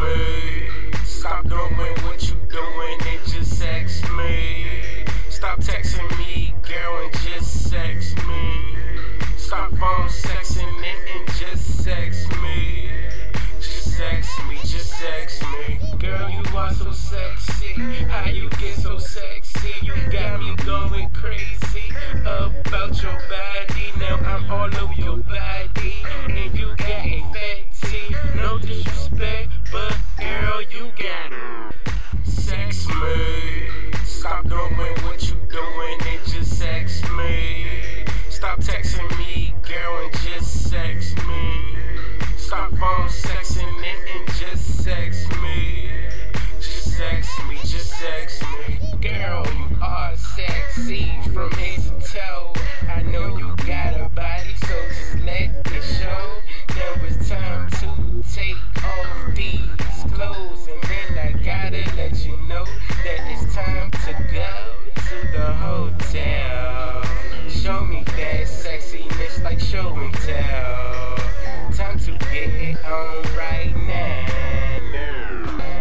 me. Stop doing what you doing and just sex me. Stop texting me, girl, and just sex me. Stop phone sexing it and just sex me. Just sex me, just sex me. Girl, you are so sexy. How you get so sexy? You got me going crazy about your body. Disrespect, but girl, you got it. Sex me. Stop doing what you doing and just sex me. Stop texting me, girl, and just sex me. Stop phone sexing it and just sex me. Just sex me, just sex me. Girl, you are sexy from head to toe. Take off these clothes, and then I gotta let you know that it's time to go to the hotel. Show me that sexiness like show and tell. Time to get it on right now.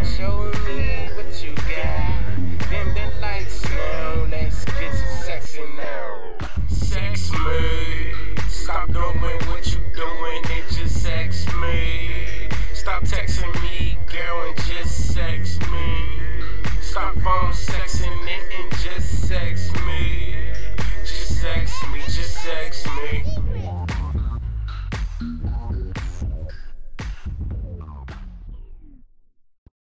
Show me what you got. Dim the lights now. Let's get to sexy now. Sex me. Stop doing what you doing and just sex